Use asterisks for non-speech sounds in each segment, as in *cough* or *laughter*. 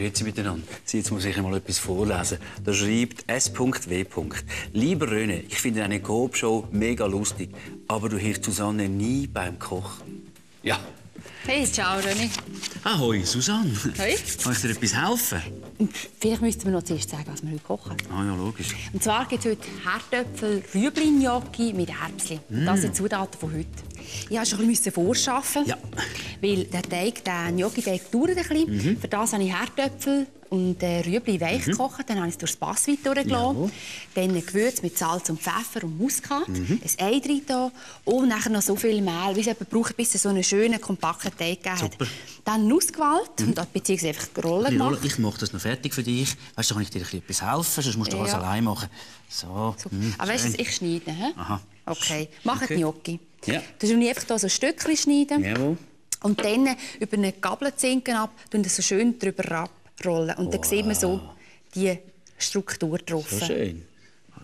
Grüezi miteinander. Sie, Jetzt muss ich mal etwas vorlesen. Da schreibt S.W. Lieber René, ich finde eine Coop-Show mega lustig, aber du hilfst Susanne nie beim Kochen. Ja. Hey, ciao René. Ahoi, Susanne. Hoi. Kann ich dir etwas helfen? Vielleicht müssten wir noch zuerst sagen, was wir heute kochen. Ah ja, logisch. Und zwar gibt es heute Herdöpfel, Rüebli-Gnocchi mit Erbsen. Das sind die Zutaten von heute. Ich musste schon ein bisschen vorschaffen. Ja. Weil der Teig, der Gnocchi-Teig dauert ein bisschen. Für das habe ich Herdöpfel und äh, Rüebli weich gekocht. Dann habe ich es durchs Passwein durchgelassen. Jawohl. Dann ein Gewürz mit Salz und Pfeffer und Muskat. Ein Ei drin da. Und nachher noch so viel Mehl, wie es braucht, bis es so einen schönen, kompakten Teig gegeben hat. Dann Nussgewalt, und beziehungsweise einfach Rollen gemacht. Ich mache das noch fertig für dich. Weißt du, kann ich dir ein etwas helfen? Sonst musst du alles Ja. allein machen. So. Super. hm, Aber weißt du, ich schneide. He? Aha. Okay. Mach Okay. Gnocchi. Ja. Du tust einfach hier so Stückchen schneiden. Jawohl. Und dann über eine Gabelzinken ab, tun das so schön drüber abrollen. Und dann sieht man so die Struktur drauf. So schön.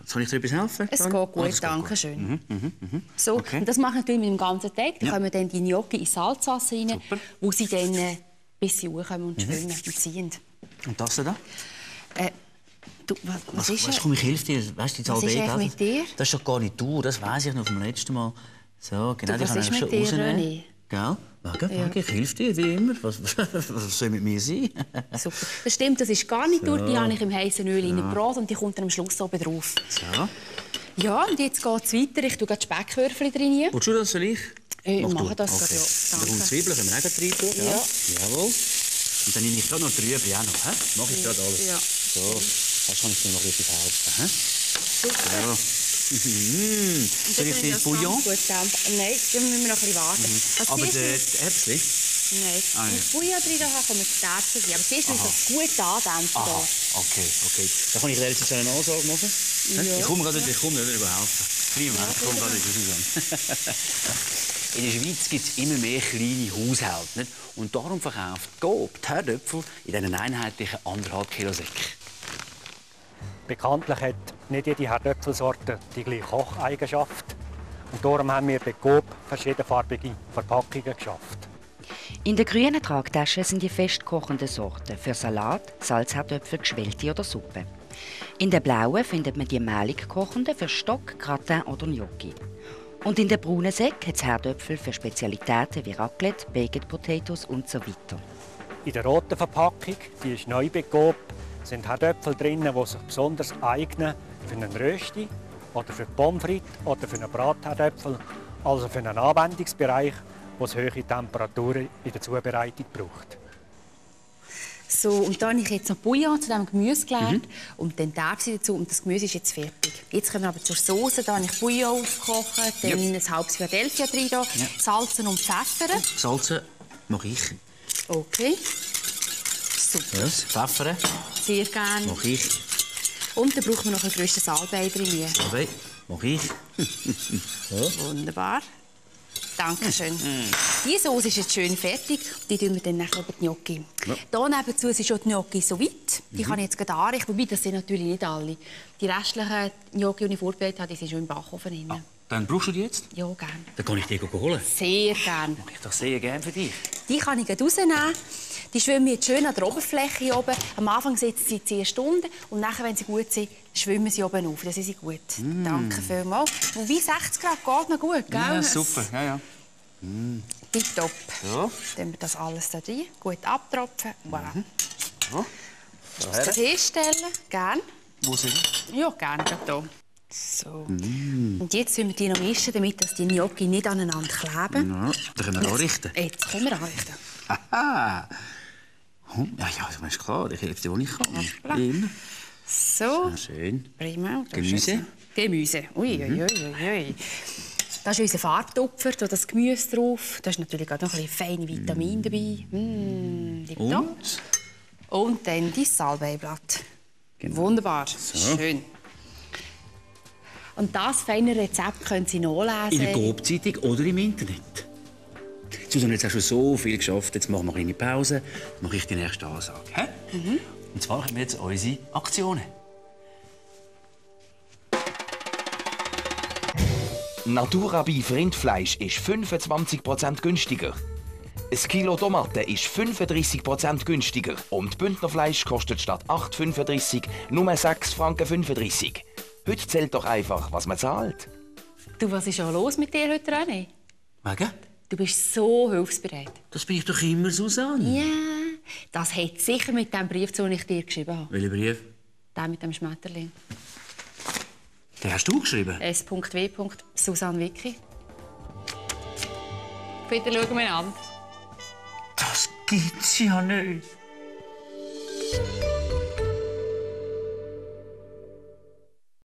Kann ich dir etwas helfen? Es geht gut, Alles danke schön. So, Okay. und das mache ich natürlich mit dem ganzen Tag. Dann Ja. kommen dann die Gnocchi in Salzwasser rein, Super. Mhm. wo sie dann äh, bis sie hochkommen und schwimmen und ziehen. Und das da? Äh, du, was, was Was, ist weißt, komm, ich helfe dir. Weißt, die Was ist eigentlich mit dir? Das ist doch gar nicht du, das weiß ich noch vom letzten Mal. So, genau, Du, was ist ich mit schon dir, rausnehmen. René? Gell? Wage, Ja. wage, ich helfe dir, wie immer. Was, *laughs* was soll mit mir sein? *laughs* Super. Das stimmt, das ist gar nicht durch. Die habe ich im heißen Öl in Brot und die kommt dann am Schluss oben drauf. So. Ja, und jetzt geht es weiter. Ich tue gerade Speckwürfel drin. Willst du das, soll ich? Ich Mach mache du. das okay. gerade, ja. Danke. kommt Zwiebeln, können wir auch rein tun. Ja. Jawohl. Und dann nehme ich gerade noch die Rüebli auch noch. hä? Mach ich gerade alles. Ja. So, das kann ich dir noch etwas helfen. Super. Ja. Mhm. Soll ich dir das Bouillon? Gut. Nein, dann müssen wir noch ein bisschen warten. Als Aber die Äpfel? Nein, Ah, wenn ja. ich Bouillon drin habe, kommen die Erbsen rein. Aber zuerst müssen wir das gut. Aha, hier. okay, okay. Dann kann ich dir jetzt eine Ansage machen. Ja. Ich komme gerade wieder, ich komme wieder helfen. Kleinen Moment, ich komme gerade zusammen. *laughs* In der Schweiz gibt es immer mehr kleine Haushalte. Nicht? Und darum verkauft Coop die Herdöpfel in diesen einheitlichen 1,5 Kilo Säcken. Bekanntlich hat nicht jede Herdöpfelsorte die gleiche Kocheigenschaft. Und darum haben wir bei Coop verschiedenfarbige Verpackungen geschafft. In der grünen Tragtasche sind die festkochenden Sorten für Salat, Salzherdöpfel, Geschwellte oder Suppe. In der blauen findet man die mehlig kochenden für Stock, Gratin oder Gnocchi. Und in der braunen Säck hat es Herdöpfel für Spezialitäten wie Raclette, Baked Potatoes und so weiter. In der roten Verpackung, die ist neu Coop, sind Herdöpfel drin, die sich besonders eignen für einen Rösti oder für Pommes frites oder für einen Bratherdöpfel, also für einen Anwendungsbereich, wo es hohe Temperaturen in der Zubereitung braucht. So, und dann habe ich jetzt noch Bouillon zu diesem Gemüse gelernt Mhm. und dann Erbsen dazu und das Gemüse ist jetzt fertig. Jetzt kommen wir aber zur Soße. Da habe ich Bouillon aufgekocht, dann ein halbes Philadelphia drin, da, Ja. Salzen und Pfeffer. Salzen mache ich. Okay. Super, Ja. Pfeffer sehr gerne. mache ich. Und dann brauchen wir noch ein grössten Salbei drin. Salbei mache ich. *laughs* Wunderbar. Dankeschön. Die Soße ist jetzt schön fertig. Die tun wir dann nachher über die Gnocchi. Ja. Hier nebenzu sind schon die Gnocchi so weit. Die Mhm. kann ich jetzt gerade anrichten. Wobei, das sind natürlich nicht alle. Die restlichen Gnocchi, die ich vorbereitet habe, die sind schon im Backofen drin. Ah, Dann brauchst du die jetzt? Ja, gerne. Dann kann ich die holen. Sehr gerne. Mache ich das sehr gerne für dich. Die kann ich rausnehmen. Die schwimmen jetzt schön an der Oberfläche oben. Am Anfang sitzen sie 10 Stunden und nachher, wenn sie gut sind, schwimmen sie oben auf. Das sind sie gut. Danke vielmals. Wobei 60 Grad geht noch gut, gell? Mm. Ja, super. Ja, ja. Tipptopp. So. Dann wir das alles da rein, gut abtropfen. Voilà. So. Das hinstellen, gern. Wo sind die? Ja, gern, gerade hier. So. Und jetzt müssen wir die noch mischen, damit dass die Gnocchi nicht aneinander kleben. Ja, dann können wir anrichten. Jetzt können wir anrichten. Haha. Hm, Ja, ja, das ist klar. Ich helfe dir, wo ich kann. Immer. So. Ja, schön. Prima. Gemüse? Gemüse. Ui, ui, ui, ui, ui. Das ist unser Farbtupfer, da das Gemüse drauf. Da ist natürlich auch noch ein bisschen feine Vitamine dabei. Mm, tipptopp. Und? Und dann die Salbeiblatt. Wunderbar. Schön. Und das feine Rezept können Sie nachlesen. In der Coop-Zeitung oder im Internet. Susanne, jetzt hast du so viel geschafft. Jetzt machen wir eine Pause. Dann mache ich die nächste Ansage. Hä? Und zwar haben wir jetzt unsere Aktionen. Natura Beef Rindfleisch ist 25% günstiger. Ein Kilo Tomaten ist 35% günstiger und Bündnerfleisch kostet statt 8,35 nur 6,35 Franken. Heute zählt doch einfach, was man zahlt. Du, was ist schon los mit dir heute, René? Wegen? Du bist so hilfsbereit. Das bin ich doch immer, Susanne. Ja, das hat sicher mit dem Brief zu, den ich dir geschrieben habe. Welcher Brief? Der mit dem Schmetterling. Den hast du geschrieben? S.W. Susanne Wicki. Bitte schauen wir an. Das gibt's ja nicht.